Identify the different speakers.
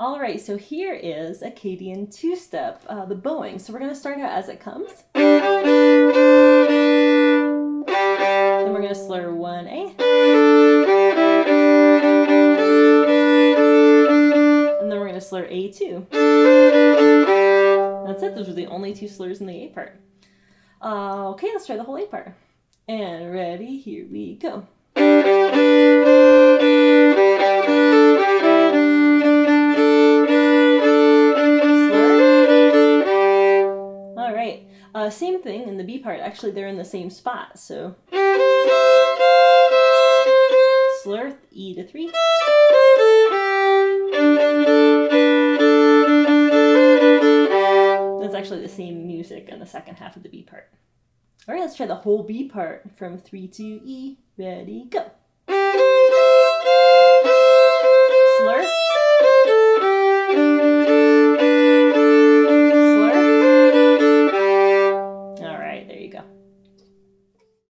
Speaker 1: All right, so here is Acadian two-step, uh, the bowing. So we're going to start out as it comes. Then we're going to slur one A. And then we're going to slur A2. That's it. Those are the only two slurs in the A part. Uh, okay, let's try the whole A part. And ready, here we go. Uh, same thing in the B part. Actually, they're in the same spot, so slur E to three. That's actually the same music in the second half of the B part. All right, let's try the whole B part from three to E. Ready, go.